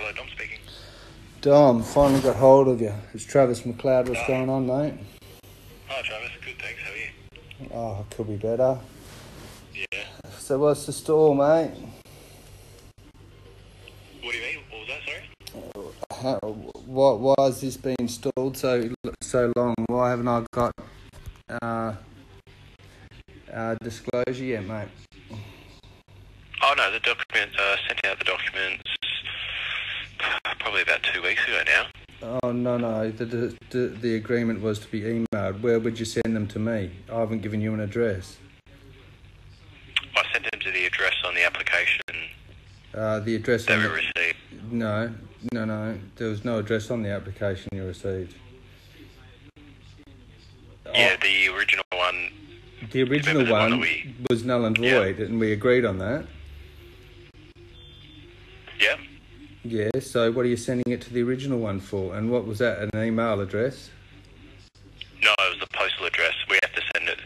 Hello, Dom speaking. Dom, finally got hold of you. It's Travis McLeod. What's going on, mate? Hi, Travis. Good, thanks. How are you? Oh, could be better. Yeah. So, what's the store, mate? What do you mean? What was that? Sorry. How, why, why has this been stalled so so long? Why haven't I got uh, uh, disclosure yet, mate? Oh no, the document uh, sent out the documents probably about two weeks ago now. Oh no no, the, the the agreement was to be emailed. Where would you send them to me? I haven't given you an address. I sent them to the address on the application Uh, the address. that on we the- received. No, no, no. There was no address on the application you received. Yeah, the original one. The original the one one we- was null and Yeah. void, and we agreed on that. Yeah. Yeah. So, what are you sending it to the original one for? And what was that? An email address? No, it was the postal address. We have to send it.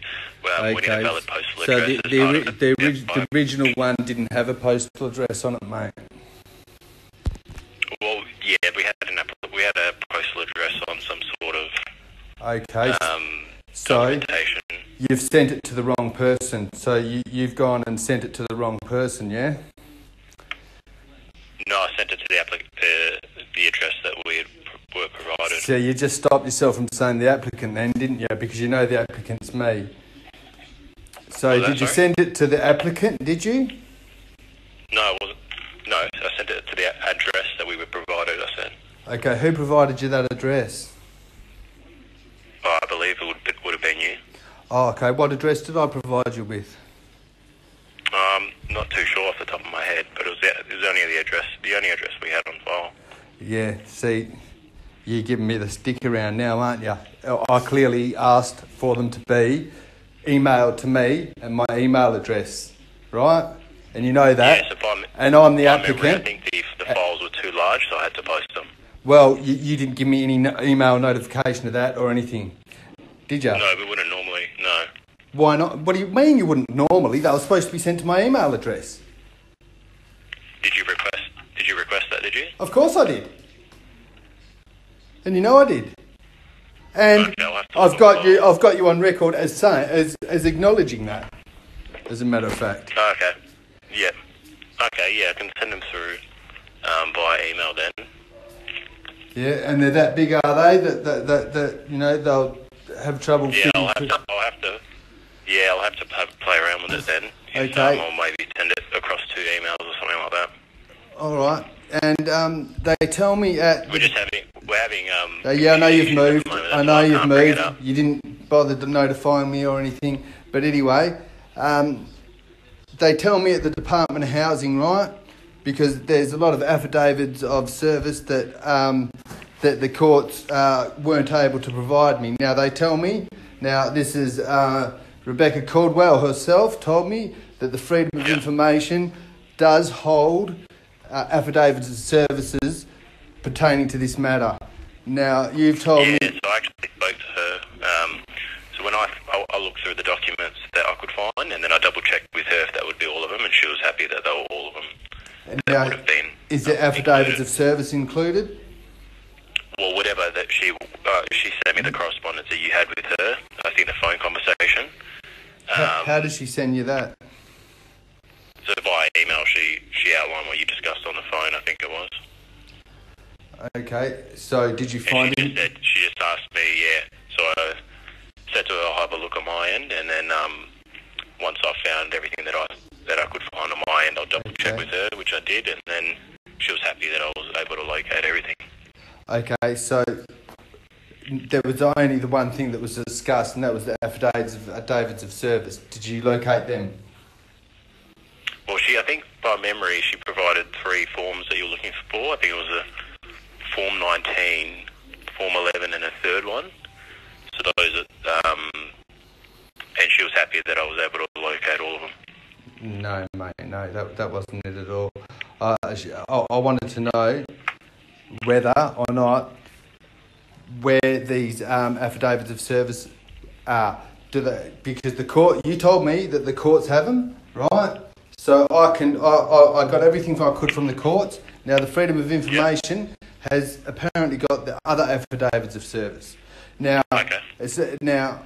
Well, we need a valid postal so address. the as the, part ori- of the, yeah, orig- the original one didn't have a postal address on it, mate. Well, yeah, we had an we had a postal address on some sort of Okay. um, so you've sent it to the wrong person. So you you've gone and sent it to the wrong person, yeah? No, I sent it to the applic- uh, the address that we had pr- were provided. So you just stopped yourself from saying the applicant then, didn't you? Because you know the applicant's me. So did you sorry? send it to the applicant, did you? No, it wasn't. No, I sent it to the address that we were provided. I said, Okay, who provided you that address? oh, I believe it would, it would have been you. Oh, okay. What address did I provide you with? Um, not too sure off the top of my head, but it was the, it was only the only address we had on file. Yeah, see, you're giving me the stick around now, aren't you? I clearly asked for them to be emailed to me and my email address, right? And you know that. yeah, so by, m- and I'm the by memory, I applicant. think the, the files were too large, so I had to post them. Well, you, you didn't give me any no- email notification of that or anything, did you? No, we wouldn't normally. No. Why not? What do you mean you wouldn't normally? They were supposed to be sent to my email address. Did you request? Did you request that? Did you? Of course I did. And you know I did. And Okay, I'll have to I've got you. I've got you on record as saying as as acknowledging that. As a matter of fact. Okay. Yeah. Okay. Yeah, I can send them through um, via email then. Yeah, and they're that big, are they? That that that, that you know they'll have trouble. Yeah, I'll have to. I'll have to. Yeah, I'll have to play around with it then. Okay. Um, or maybe send it across two emails or something like that. All right, and um, they tell me at. We're just having. We're having. Um, Uh, yeah, I know you've issues at the moved. I know you've can't bring it moved. You didn't bother to notifying me or anything. But anyway, um, they tell me at the Department of Housing, right? Because there's a lot of affidavits of service that um, that the courts uh, weren't able to provide me. Now they tell me. Now this is uh, Rebecca Caldwell herself told me that the Freedom of. Information does hold uh, affidavits of services pertaining to this matter. Now you've told Yeah, me. so I actually spoke to her. Um, so when I, I, I looked through the documents that I could find, and then I double checked with her if that would be all of them, and she was happy that they were all of them. That Now, would have been. is there um, affidavits of service included? Well, whatever that she uh, she sent me the correspondence that you had with her. I think the phone conversation. How, Um, how does she send you that? So via email, she she outlined what you discussed on the phone. I think it was. Okay, so did you And find she it? just said she just asked me, yeah. So I said to her, I'll have a look at my end, and then um, once I found everything that I that I could find on my end, I'll double check with her, which I did, and then she was happy that I was able to locate everything. Okay, so there was only the one thing that was discussed, and that was the affidavits of, affidavits of service. Did you locate them? Well, she, I think by memory, she provided three forms that you were looking for. I think it was a Form 19, Form 11, and a third one. So those, are, um, and she was happy that I was able to locate all of them. No, mate, no, that, that wasn't it at all. Uh, I, I wanted to know whether or not where these um, affidavits of service are. Do they, because the court, you told me that the courts have them, right? So I can I, I, I got everything I could from the courts. Now the freedom of information has apparently got the other affidavits of service. Now, Okay. it's, uh, now,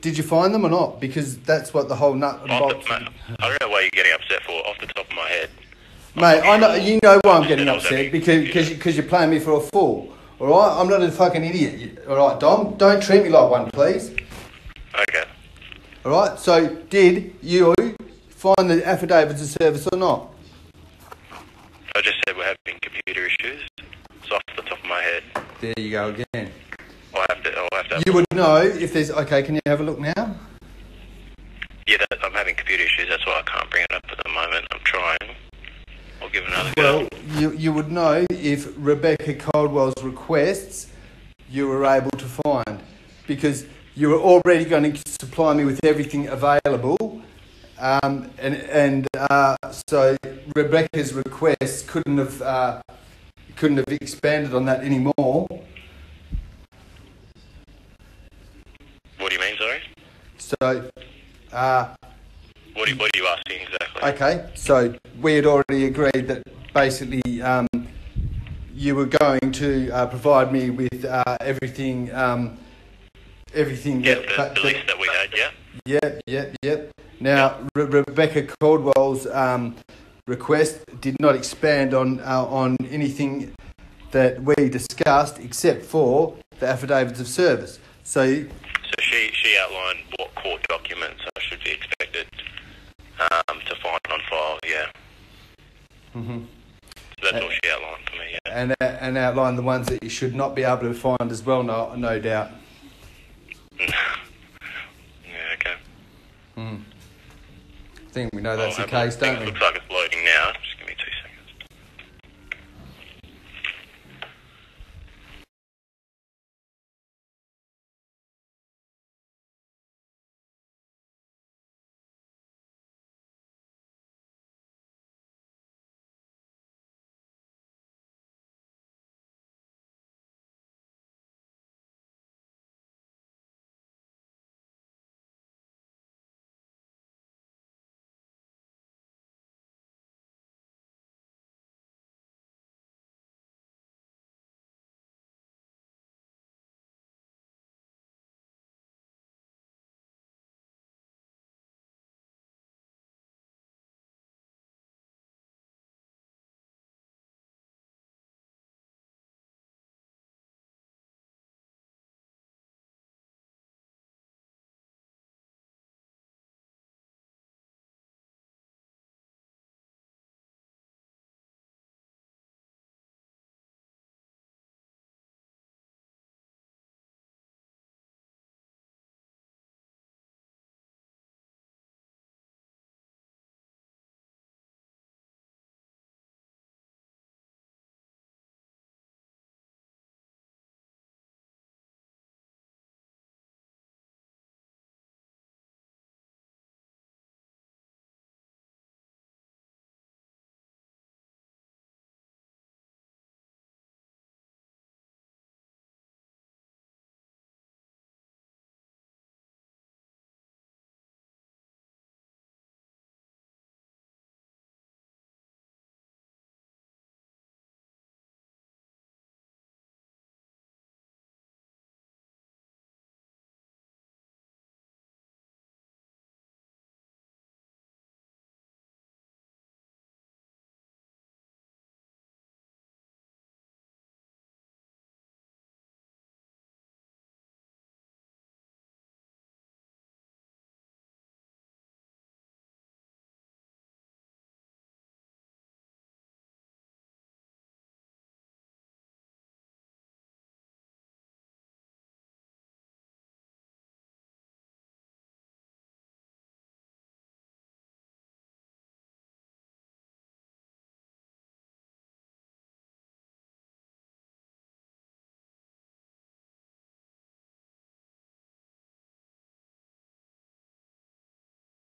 did you find them or not? Because that's what the whole nut and bolts. the, mate, I don't know why you're getting upset for. Off the top of my head, Mate, I know you know why I'm getting Said I was upset because because because you're playing me for a fool. All right, I'm not a fucking idiot. All right, Dom, don't treat me like one, please. okay. All right. So, did you find the affidavits of service or not? I just said we're having computer issues. It's off the top of my head. There you go again. I'll have to. I'll have to. You would know if there's okay. Can you have a look now? Yeah, that, I'm having computer issues. That's why I can't bring it up at the moment. I'm trying. I'll give another go. Well, you you would know if Rebecca Caldwell's requests you were able to find because you were already going to supply me with everything available. Um, and and uh, so Rebecca's requests couldn't have uh, couldn't have expanded on that anymore. What do you mean, sorry? So uh, What are, what are you asking exactly? Okay, so we had already agreed that basically um, you were going to uh, provide me with uh, everything, um, everything. yeah, that, the, the list that we had, yeah? Yep, yep, yep. Now Re- Rebecca Caldwell's um, request did not expand on uh, on anything that we discussed except for the affidavits of service. So So she, she outlined what court documents I should be expected um, to find on file, yeah. Mhm. So that's all she outlined for me, yeah. and and outline the ones that you should not be able to find as well. No, no doubt. yeah, think we know that's I'll the case, don't we? Looks like it's